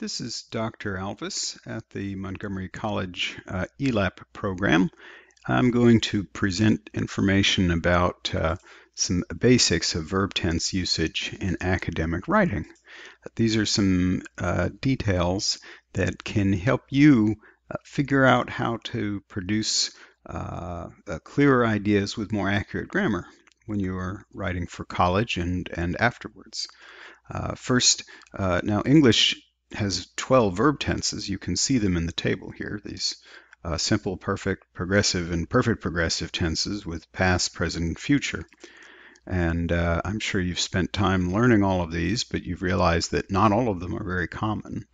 This is Dr. Alves at the Montgomery College uh, ELAP program. I'm going to present information about uh, some basics of verb tense usage in academic writing. These are some uh, details that can help you uh, figure out how to produce uh, uh, clearer ideas with more accurate grammar when you are writing for college and, and afterwards. first, now English has 12 verb tenses. You can see them in the table here. These uh, simple, perfect, progressive, and perfect progressive tenses with past, present, and future. And uh, I'm sure you've spent time learning all of these, but you've realized that not all of them are very common.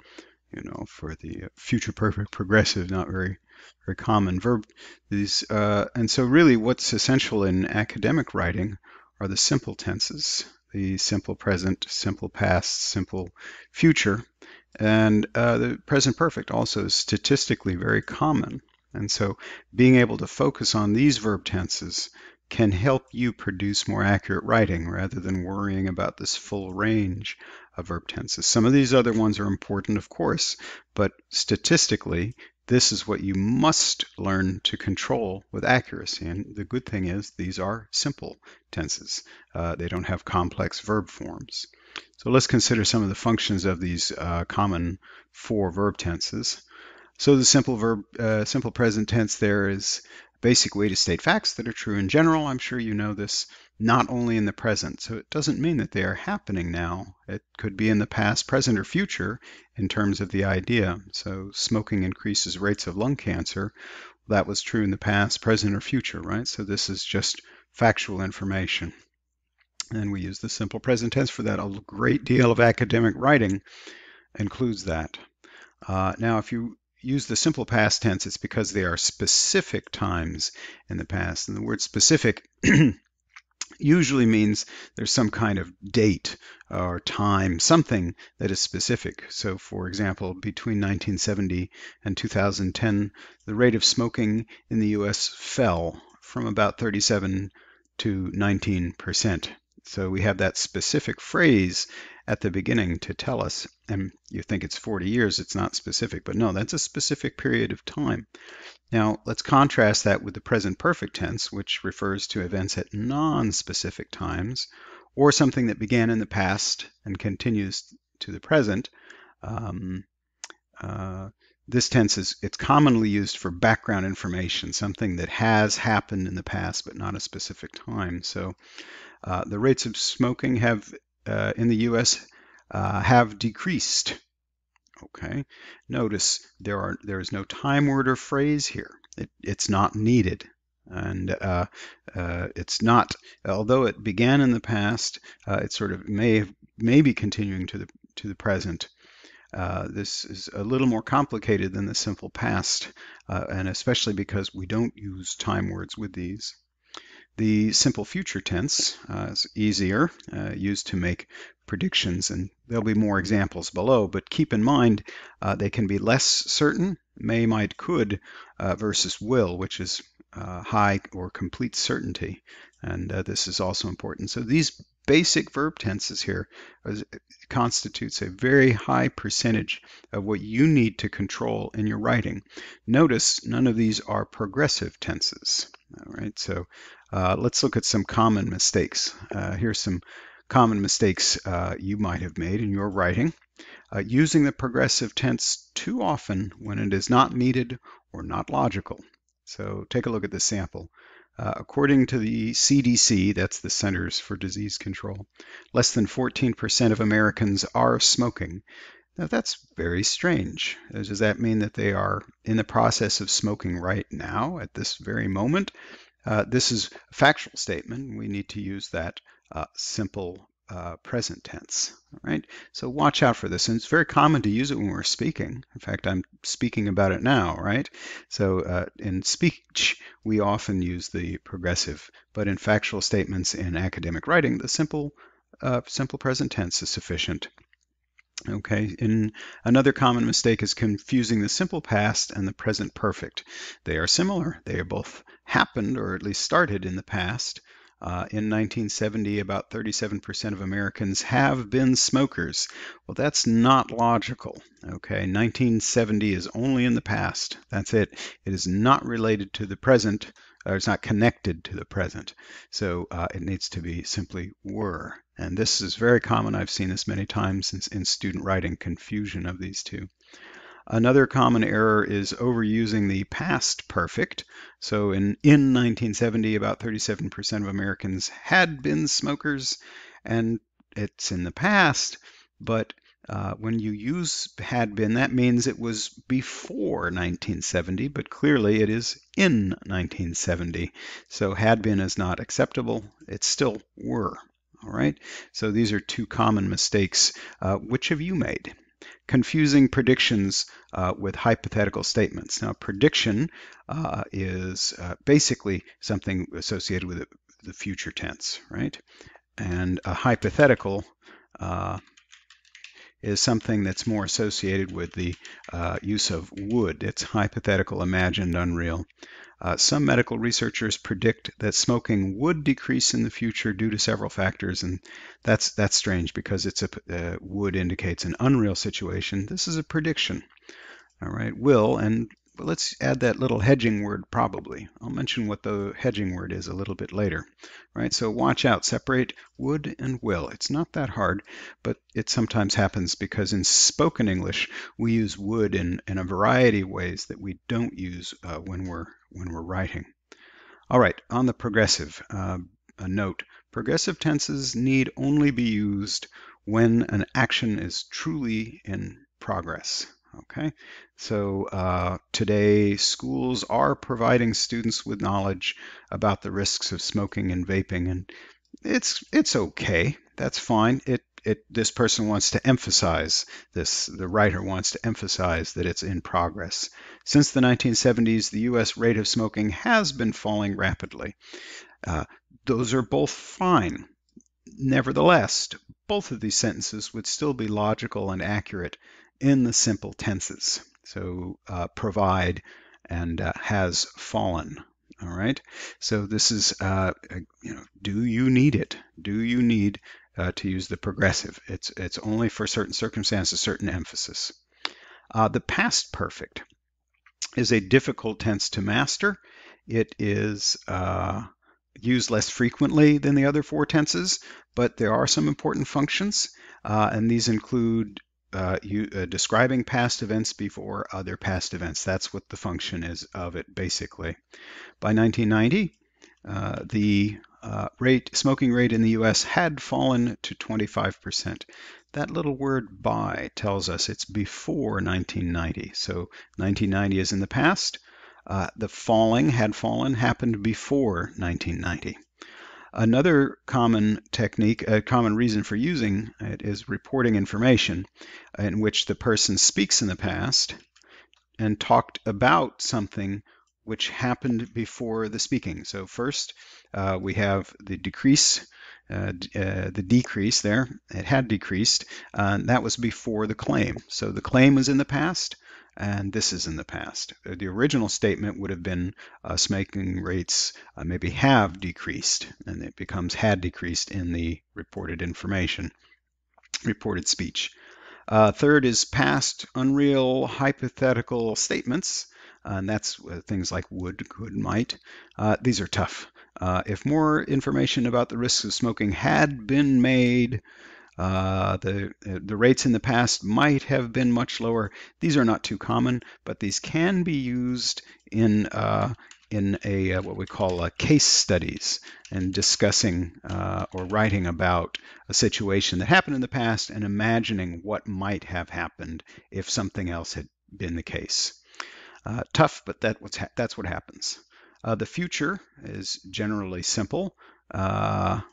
You know, for the future perfect progressive, not very very common verb. These uh, and so really, what's essential in academic writing are the simple tenses: the simple present, simple past, simple future, and uh, the present perfect also is statistically very common. And so being able to focus on these verb tenses can help you produce more accurate writing rather than worrying about this full range of verb tenses. Some of these other ones are important, of course, but statistically, this is what you must learn to control with accuracy. And the good thing is these are simple tenses. Uh, they don't have complex verb forms. So let's consider some of the functions of these uh, common four verb tenses. So the simple verb, uh, simple present tense there is a basic way to state facts that are true in general. I'm sure you know this, not only in the present. So it doesn't mean that they are happening now. It could be in the past, present, or future in terms of the idea. So smoking increases rates of lung cancer. That was true in the past, present, or future, right? So this is just factual information. And we use the simple present tense for that. A great deal of academic writing includes that. Uh, now, if you use the simple past tense, it's because they are specific times in the past. And the word specific usually means there's some kind of date or time, something that is specific. So, for example, between 1970 and 2010, the rate of smoking in the US fell from about 37 to 19 percent. So we have that specific phrase at the beginning to tell us, and you think it's 40 years, it's not specific, but no, that's a specific period of time. Now, let's contrast that with the present perfect tense, which refers to events at non-specific times, or something that began in the past and continues to the present. Um, uh, this tense is it's commonly used for background information, something that has happened in the past but not a specific time. So uh, the rates of smoking have uh, in the U.S. Uh, have decreased. Okay, notice there are there is no time word or phrase here. It, it's not needed, and uh, uh, it's not. Although it began in the past, it sort of may may be continuing to the to the present. Uh, this is a little more complicated than the simple past, uh, and especially because we don't use time words with these. The simple future tense uh, is easier, uh, used to make predictions, and there'll be more examples below, but keep in mind uh, they can be less certain, may, might, could, uh, versus will, which is uh, high or complete certainty, and uh, this is also important. So these basic verb tenses here constitutes a very high percentage of what you need to control in your writing. Notice none of these are progressive tenses. All right, so uh, let's look at some common mistakes. Uh, here's some common mistakes uh, you might have made in your writing. Uh, using the progressive tense too often when it is not needed or not logical. So take a look at this sample. Uh, according to the CDC, that's the Centers for Disease Control, less than 14% of Americans are smoking. Now that's very strange. Does that mean that they are in the process of smoking right now at this very moment? Uh, this is a factual statement. We need to use that uh, simple uh, present tense, right? So watch out for this. And it's very common to use it when we're speaking. In fact, I'm speaking about it now, right? So uh, in speech, we often use the progressive, but in factual statements in academic writing, the simple, uh, simple present tense is sufficient. Okay, and another common mistake is confusing the simple past and the present perfect. They are similar. They both happened or at least started in the past, Uh, in 1970, about 37% of Americans have been smokers. Well, that's not logical. Okay, 1970 is only in the past. That's it. It is not related to the present, or it's not connected to the present. So uh, it needs to be simply were. And this is very common. I've seen this many times in, in student writing confusion of these two. Another common error is overusing the past perfect. So in, in 1970, about 37% of Americans had been smokers, and it's in the past, but uh, when you use had been, that means it was before 1970, but clearly it is in 1970. So had been is not acceptable. It still were. All right. So these are two common mistakes. Uh, which have you made? Confusing predictions uh, with hypothetical statements. Now, prediction uh, is uh, basically something associated with the future tense, right? And a hypothetical uh, is something that's more associated with the uh, use of would. It's hypothetical, imagined, unreal. Uh, some medical researchers predict that smoking would decrease in the future due to several factors, and that's that's strange because it's a uh, indicates an unreal situation. This is a prediction. All right, will and but let's add that little hedging word probably. I'll mention what the hedging word is a little bit later. Right, so watch out, separate would and will. It's not that hard, but it sometimes happens because in spoken English, we use would in, in a variety of ways that we don't use uh, when, we're, when we're writing. All right, on the progressive, uh, a note, progressive tenses need only be used when an action is truly in progress. Okay, so uh, today schools are providing students with knowledge about the risks of smoking and vaping, and it's it's okay. That's fine. It it this person wants to emphasize this. The writer wants to emphasize that it's in progress. Since the 1970s, the U.S. rate of smoking has been falling rapidly. Uh, those are both fine. Nevertheless, both of these sentences would still be logical and accurate in the simple tenses. So uh, provide and uh, has fallen. All right. So this is, uh, you know, do you need it? Do you need uh, to use the progressive? It's it's only for certain circumstances, certain emphasis. Uh, the past perfect is a difficult tense to master. It is uh, used less frequently than the other four tenses, but there are some important functions, and these include uh, you, uh, describing past events before other past events. That's what the function is of it, basically. By 1990, uh, the uh, rate, smoking rate in the U.S. had fallen to 25%. That little word by tells us it's before 1990. So 1990 is in the past. Uh, the falling had fallen happened before 1990. Another common technique, a common reason for using it is reporting information in which the person speaks in the past and talked about something which happened before the speaking. So first uh, we have the decrease, uh, uh, the decrease there. It had decreased. Uh, that was before the claim. So the claim was in the past and this is in the past. Uh, the original statement would have been uh, smoking rates maybe have decreased, and it becomes had decreased in the reported information, reported speech. Third is past unreal hypothetical statements, and that's uh, things like would, could, might. Uh, these are tough. if more information about the risks of smoking had been made, uh, the, the rates in the past might have been much lower. These are not too common, but these can be used in, uh, in a uh, what we call case studies and discussing uh, or writing about a situation that happened in the past and imagining what might have happened if something else had been the case. Uh, tough, but that that's what happens. Uh, the future is generally simple, and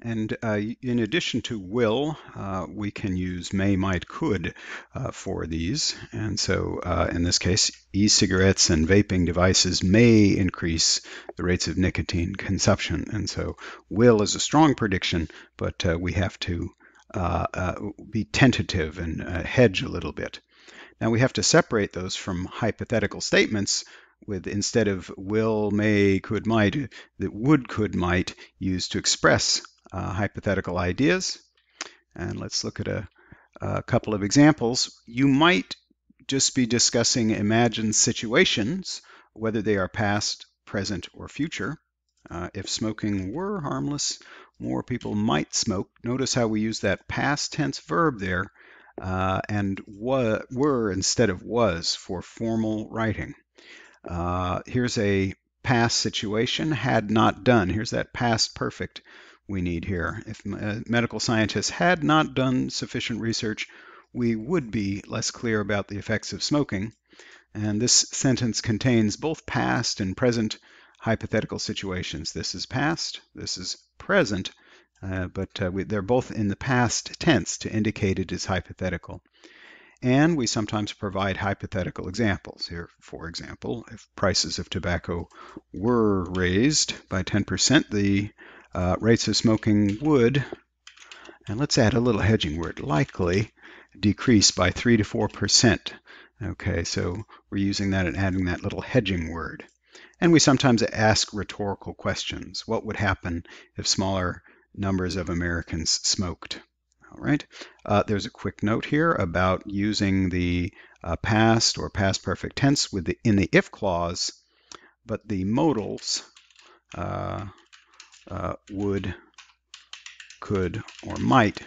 and uh, in addition to will, uh, we can use may, might, could uh, for these. And so uh, in this case, e-cigarettes and vaping devices may increase the rates of nicotine consumption. And so will is a strong prediction, but uh, we have to uh, be tentative and hedge a little bit. Now we have to separate those from hypothetical statements with instead of will, may, could, might, the would, could, might used to express uh, hypothetical ideas. And let's look at a, a couple of examples. You might just be discussing imagined situations, whether they are past, present, or future. Uh, if smoking were harmless, more people might smoke. Notice how we use that past tense verb there uh, and wa- were instead of was for formal writing. Uh, here's a past situation, had not done. Here's that past perfect we need here. If uh, medical scientists had not done sufficient research, we would be less clear about the effects of smoking. And this sentence contains both past and present hypothetical situations. This is past, this is present, uh, but uh, we, they're both in the past tense to indicate it is hypothetical. And we sometimes provide hypothetical examples. Here, for example, if prices of tobacco were raised by 10%, the uh, rates of smoking would, and let's add a little hedging word, likely decrease by 3 to 4%. Okay, so we're using that and adding that little hedging word. And we sometimes ask rhetorical questions. What would happen if smaller numbers of Americans smoked? All right. Uh, there's a quick note here about using the uh, past or past perfect tense with the in the if clause, but the modals uh, uh would, could, or might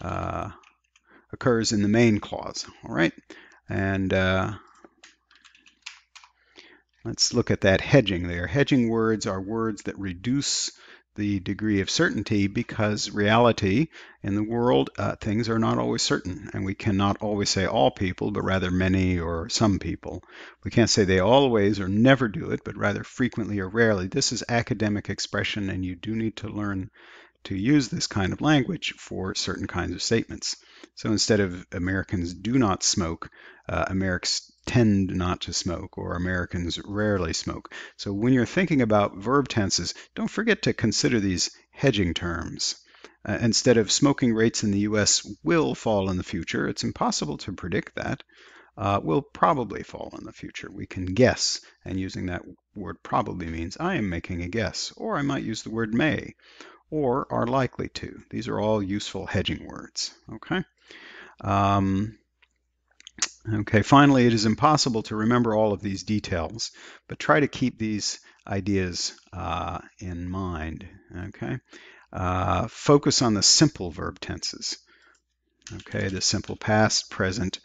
uh, occurs in the main clause. All right. And uh, Let's look at that hedging there. Hedging words are words that reduce the degree of certainty because reality in the world, uh, things are not always certain. And we cannot always say all people, but rather many or some people. We can't say they always or never do it, but rather frequently or rarely. This is academic expression, and you do need to learn to use this kind of language for certain kinds of statements. So instead of Americans do not smoke, uh, Americans tend not to smoke or Americans rarely smoke. So when you're thinking about verb tenses, don't forget to consider these hedging terms. Uh, instead of smoking rates in the US will fall in the future, it's impossible to predict that. Uh, will probably fall in the future. We can guess, and using that word probably means I am making a guess, or I might use the word may, or are likely to. These are all useful hedging words. Okay. Um, Okay, finally, it is impossible to remember all of these details, but try to keep these ideas uh, in mind. Okay, uh, focus on the simple verb tenses. Okay, the simple past, present,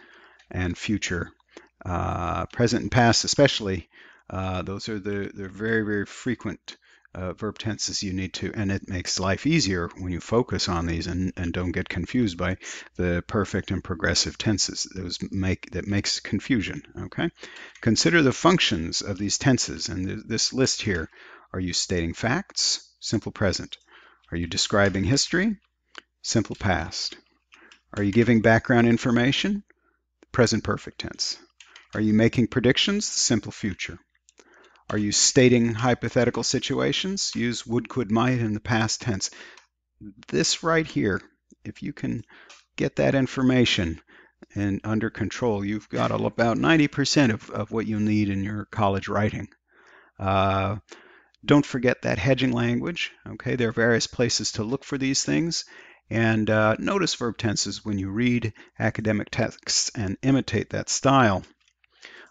and future. Uh, present and past, especially, uh, those are the, the very, very frequent uh, verb tenses you need to, and it makes life easier when you focus on these and, and don't get confused by the perfect and progressive tenses. Those make that makes confusion. Okay, consider the functions of these tenses, and this list here. Are you stating facts? Simple present. Are you describing history? Simple past. Are you giving background information? Present perfect tense. Are you making predictions? Simple future. Are you stating hypothetical situations? Use would, could, might in the past tense. This right here, if you can get that information and under control, you've got about 90% of, of what you need in your college writing. Uh, don't forget that hedging language. Okay, there are various places to look for these things. And uh, notice verb tenses when you read academic texts and imitate that style.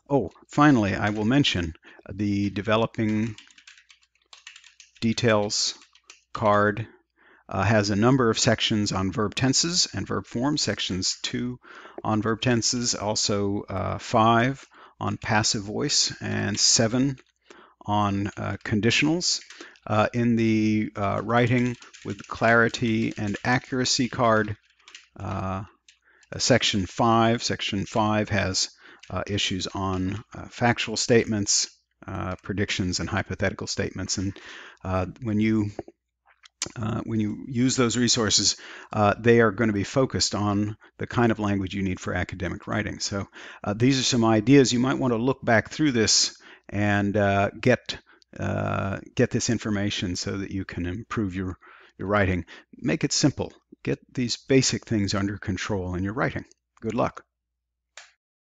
Oh, finally, I will mention the developing details card uh, has a number of sections on verb tenses and verb form, sections two on verb tenses, also uh, five on passive voice, and seven on uh, conditionals. Uh, in the uh, writing with clarity and accuracy card, uh, section five, section five has issues on factual statements, uh, predictions, and hypothetical statements. And uh, when you uh, when you use those resources, uh, they are going to be focused on the kind of language you need for academic writing. So these are some ideas. You might want to look back through this and get get this information so that you can improve your your writing. Make it simple. Get these basic things under control in your writing. Good luck.